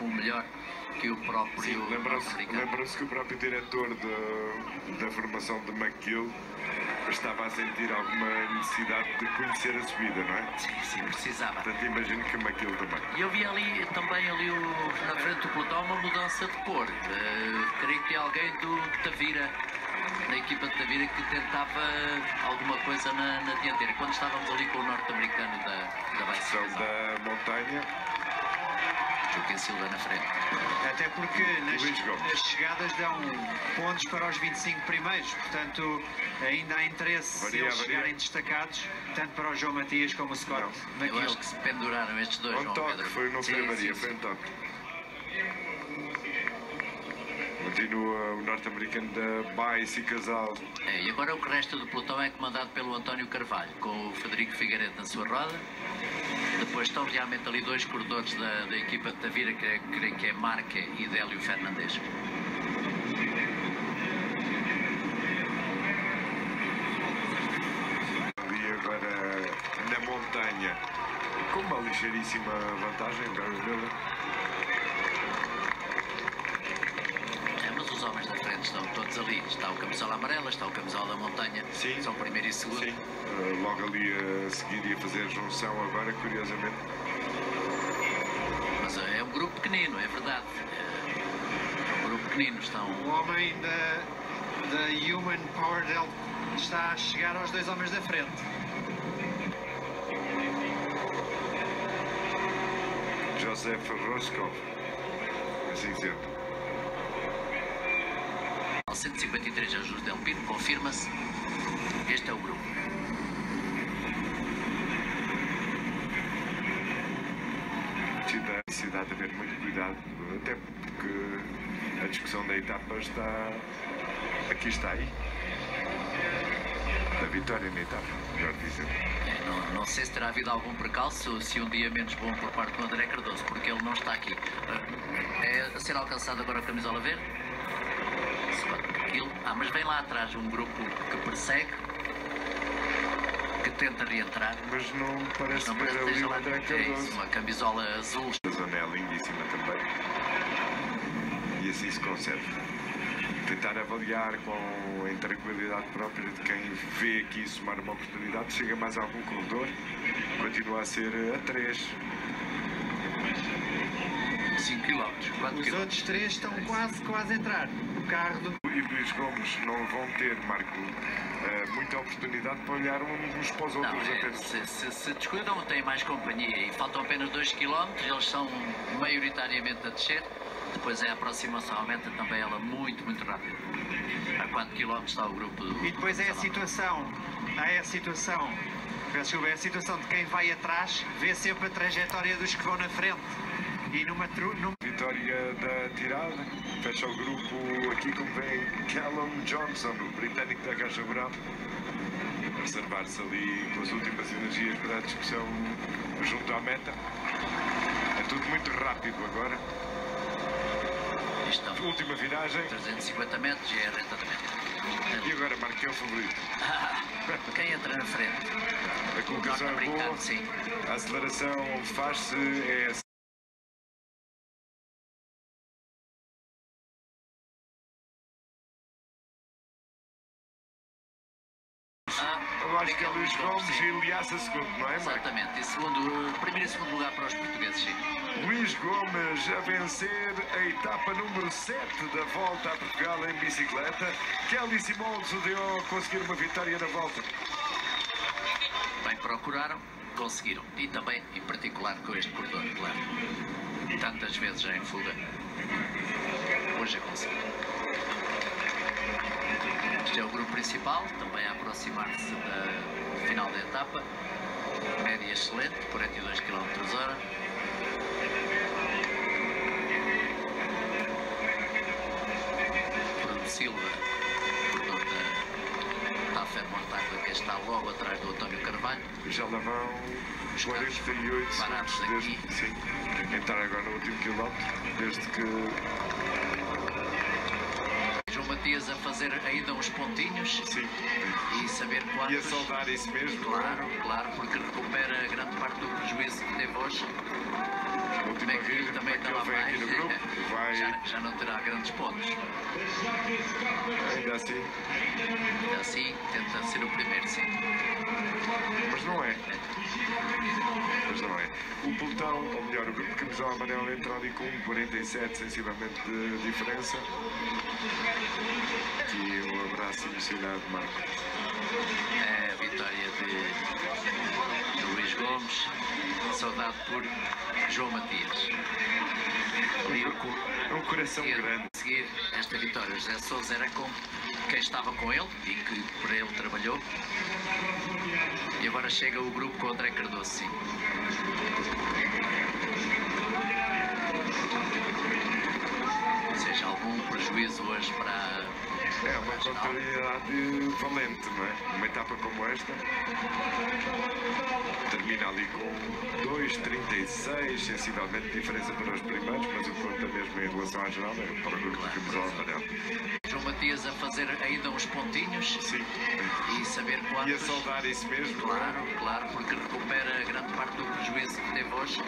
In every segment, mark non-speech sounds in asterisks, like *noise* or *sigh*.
um melhor que o próprio lembra-se norte-americano. lembra que o próprio diretor da, da formação de McGill estava a sentir alguma necessidade de conhecer a subida, não é? Sim, sim, precisava. Portanto, imagino que McGill também. E eu vi ali também ali o, na frente do pelotão uma mudança de cor. Eh, creio que alguém do Tavira, da equipa de Tavira, que tentava alguma coisa na, na dianteira. Quando estávamos ali com o norte-americano da, da Bicicleta, da montanha, Joaquim Silva na frente. Até porque nas, Luís Gomes. as chegadas dão pontos para os 25 primeiros, portanto ainda há interesse Varia, se eles varia. chegarem destacados, tanto para o João Matias como o Scott Eu McGill. acho que se penduraram estes dois, um João toque, Pedro. foi, não foi Sim, Maria, sim, foi um toque. Continua o norte-americano da Bice e Casal. É, e agora o que resta do pelotão é comandado pelo António Carvalho, com o Federico Figueiredo na sua roda. Depois estão realmente ali dois corredores da, da equipa de Tavira, que é- creio que é Marque e Délio Fernandes. Agora na montanha, com uma ligeiríssima vantagem, Gary Miller. É, mas os homens da frente estão todos ali. Está o camisola amarela, está o camisola da montanha. Sim. São primeiro e segundo. Sim, logo ali a seguir e a fazer a junção agora, curiosamente. Mas é um grupo pequenino, é verdade. É um grupo pequenino. Estão O homem da, da Human Power Dell está a chegar aos dois homens da frente. Joseph Roscoff, assim sendo. ao 153 Jesus Del Pino. Confirma-se. Este é o grupo. Cidade, cidade a ter muito cuidado, até porque a discussão da etapa está. Aqui está aí. A vitória na etapa, melhor dizendo. É, Não, não sei se terá havido algum percalço, se um dia menos bom por parte do André Cardoso, porque ele não está aqui. Ah, É a ser alcançado agora a camisola verde? Ah, mas vem lá atrás um grupo que persegue, que tenta reentrar. Mas não parece Não ver parece que ali esteja o lá. André É isso, uma camisola azul. A zona é lindíssima também. E assim se consegue. Tentar avaliar com a intranquilidade própria de quem vê aqui somar uma oportunidade, chega mais a algum corredor, continua a ser a 3. 5 km. 4 Os km. outros três estão quase, quase a entrar. O carro do E Luís Gomes não vão ter, Marco, eh, muita oportunidade para olhar uns para os Não, outros é, apenas. se, se, se descuidam, têm mais companhia e faltam apenas 2 km, eles são maioritariamente a descer. Depois é a aproximação, aumenta também ela muito, muito rápido. A 4 km está o grupo do. E depois é a situação, é a situação, peço desculpa, é a situação de quem vai atrás, vê sempre a trajetória dos que vão na frente. E numa, tru, num- Vitória da tirada, fecha o grupo aqui como vem Callum Johnson, o britânico da Caixa Brava. A reservar-se ali com as últimas energias para a discussão junto à meta. É tudo muito rápido agora. Isto são Última viragem 350 metros e é reta de e agora marquei o favorito. *laughs* Quem entra na frente? A colocação é boa, sim. a aceleração faz-se, é Liaça segundo, não é? Exatamente. E segundo, primeiro e segundo lugar para os portugueses, sim. Luís Gomes a vencer a etapa número 7 da volta a Portugal em bicicleta. Kelly Simões o deu a conseguir uma vitória na volta. Bem procuraram, conseguiram. E também, em particular, com este cordão, claro. Tantas vezes já em fuga. Hoje a conseguiram. Este é o grupo principal, também a aproximar-se da final da etapa. Média excelente, 42 km hora. Bruno Silva, corredor da Tafer Montagne, que está logo atrás do António Carvalho. Já lá vão Os 48 carros parados segundos desde aqui. sim, entrar agora no último quilómetro, desde que a fazer ainda uns pontinhos sim, e saber quantos. e a saudar isso mesmo. Claro, claro, porque recupera grande parte do prejuízo que teve hoje. última Bem que vez, também é aqui mais. grupo, vai Já, já não terá grandes pontos. ainda assim, Ainda assim, tenta ser o primeiro, sim. mas não é. Ou melhor, o grupo de camisola amarela entra ali com 1,47 sensivelmente de diferença. Aqui um abraço emocionado, Marco. É a vitória de, Luís Gomes, saudade por João Matias. E É um coração e a grande. seguir esta vitória, José Sousa era com quem estava com ele e que por ele trabalhou. E agora chega o grupo com o André Cardoso, sim. Ou seja, algum prejuízo hoje para. É uma contrariedade valente, não é? Uma etapa como esta termina ali com 2,36, sensivelmente diferença para os primeiros, mas o que conta mesmo em relação à geral é para o grupo de camisola Matias a fazer ainda uns pontinhos Sim, e saber e a quantos. saudar isso mesmo, Claro, claro, porque recupera grande parte do prejuízo que teve hoje.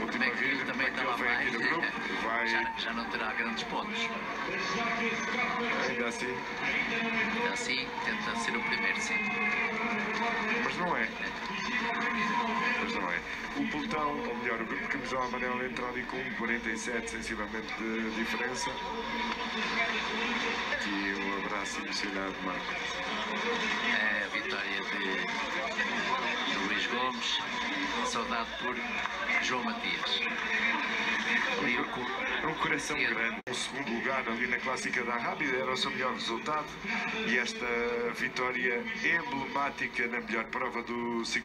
Última Bem que vez, também é vem mais. grupo, vai Já, já não terá grandes pontos. ainda assim, Ainda assim, tenta ser o primeiro, sim. Mas não é. Mas não é. O pelotão, ou melhor, o grupo camisola amarela entra ali com 1,47 sensivelmente de diferença. Emocionado, Marco. É a vitória de, de Luís Gomes, saudade por João Matias. É um coração grande. O segundo lugar ali na clássica da Rábida era o seu melhor resultado e esta vitória emblemática na melhor prova do ciclo.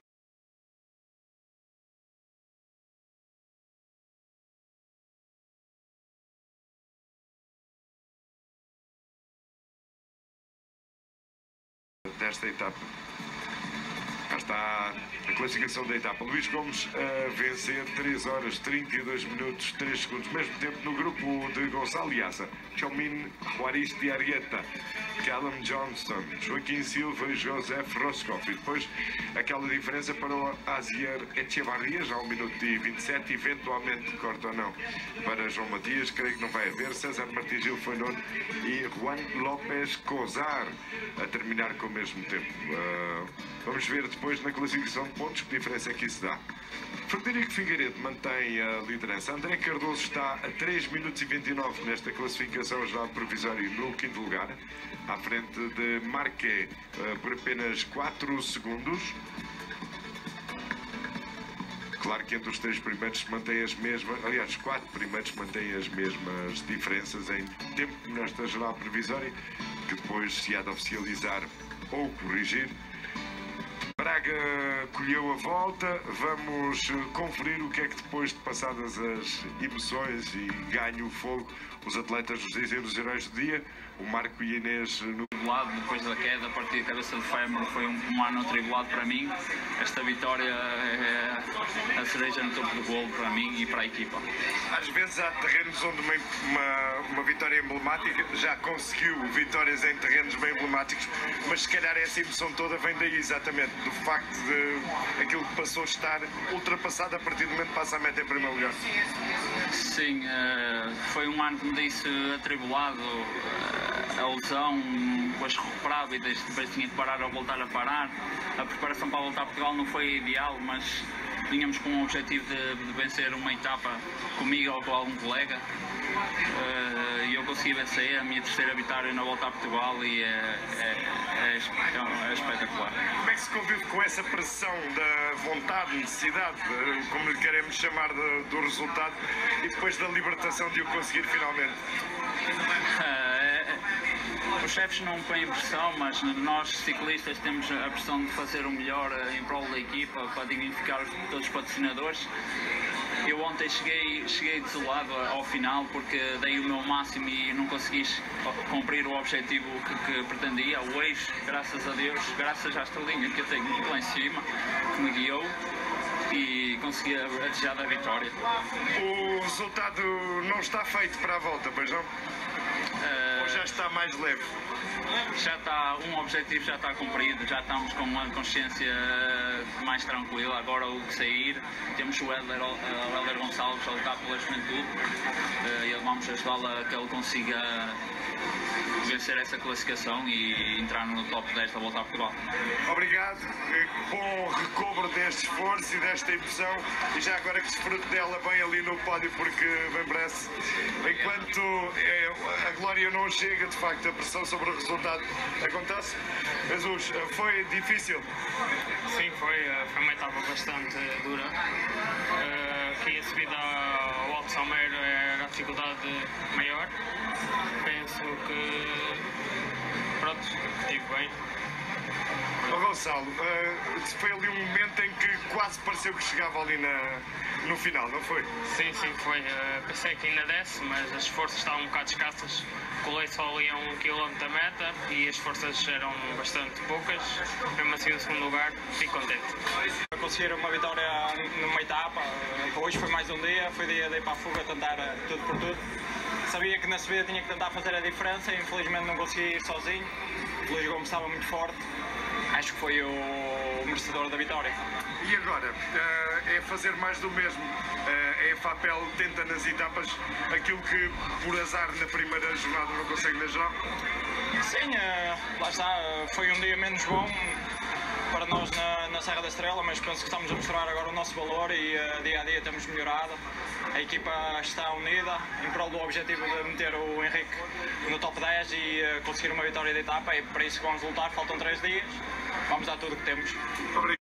Desta etapa. Está a classificação da etapa. Luís Gomes a vencer 3 horas 32 minutos 3 segundos. Mesmo tempo no grupo de Gonçalo Iassa, Chomin Juarez de Arieta, Callum Johnston, Joaquim Silva e José Roscoff. E depois aquela diferença para o Azier Echevarria, já ao minuto e 27, eventualmente corta ou não. Para João Matias, creio que não vai haver. César Martins Gil foi nono e Juan López Cozar a terminar com o mesmo tempo. Ah, vamos ver depois na classificação de pontos que diferença é que isso dá. Frederico Figueiredo mantém a liderança. André Cardoso está a 3 minutos e 29 nesta classificação geral provisória no quinto lugar, à frente de Marquet eh, por apenas 4 segundos. Claro que entre os três primeiros mantém as mesmas, aliás, os quatro primeiros mantêm as mesmas diferenças em tempo nesta geral provisória, que depois se há de oficializar ou corrigir. Braga colheu a volta, vamos eh, conferir o que é que depois de passadas as emoções e ganho o fogo, os atletas nos dizem os heróis do dia, o Marco e Inês no atribulado depois da queda, a partir de cabeça de fémur foi um, um ano atribulado para mim. Esta vitória é a cereja no topo do bolo para mim e para a equipa. Às vezes há terrenos onde uma, uma, uma vitória emblemática já conseguiu vitórias em terrenos bem emblemáticos, mas se calhar essa emoção toda vem daí exatamente, do facto de aquilo que passou estar ultrapassado a partir do momento que passa a meta em primeiro lugar. Sim, eh, foi um ano, como disse, atribulado. A lesão, depois recuperava e depois tinha que parar ou voltar a parar. A preparação para voltar a Portugal não foi ideal, mas tínhamos com o objetivo de, de vencer uma etapa comigo ou com algum colega. Eh, E eu consegui vencer a minha terceira vitória na volta a Portugal e é, é- é é espetacular. Como é que se convive com essa pressão da vontade, necessidade, de- como lhe queremos chamar, de- do resultado e depois da libertação de o conseguir finalmente? *laughs* Os chefes não põem pressão, mas nós ciclistas temos a pressão de fazer o melhor eh, em prol da equipa para dignificar os- todos os patrocinadores. Eu ontem cheguei, cheguei desolado ao final porque dei o meu máximo e não consegui cumprir o objetivo que, que pretendia. O eixo, graças a Deus, graças à estrelinha que eu tenho lá em cima, que me guiou e consegui a desejada vitória. O resultado não está feito para a volta, pois não? Eh, já está mais leve? já está, um objetivo já está cumprido, já estamos com uma consciência mais tranquila. Agora o que sair, temos o Helder, o Helder Gonçalves a lutar pela juventude eh, e vamos ajudá-lo a que ele consiga vencer essa classificação e entrar no top 10 da volta a Portugal. Obrigado, bom recobro deste esforço e desta emoção e já agora que desfruto dela bem ali no pódio porque bem parece, enquanto eh, a glória não chega, de facto a pressão sobre o resultado acontece. Jesus, foi difícil? Sim, foi, eh, foi uma etapa bastante dura. Eh, Aqui a subida ao Alto Salmeiro era a dificuldade maior. Penso que. Pronto, estive bem. Oh, Gonçalo, eh, foi ali um momento em que quase pareceu que chegava ali na, no final, não foi? Sim, sim, foi. Eh, Pensei que ainda desce, mas as forças estavam um bocado escassas. Colei só ali a um quilómetro da meta e as forças eram bastante poucas. Mesmo assim, no segundo lugar, fico contente. conseguir uma vitória numa etapa. Hoje foi mais um dia, foi dia de ir para a fuga tentar eh, tudo por tudo. Sabia que na subida tinha que tentar fazer a diferença, infelizmente não consegui ir sozinho. O Luís Gomes estava muito forte, acho que foi o merecedor da vitória. E agora, eh, é fazer mais do mesmo. Eh, a FAPEL tenta nas etapas aquilo que por azar na primeira jornada não consegue na geral. Sim, eh, lá está, foi um dia menos bom para nós na, na Serra da Estrela, mas penso que estamos a mostrar agora o nosso valor e eh, dia a dia temos melhorado. A equipa está unida em prol do objetivo de meter o Henrique no top 10 e eh, conseguir uma vitória de etapa. É para isso vamos lutar, faltam 3 dias. Vamos dar tudo o que temos.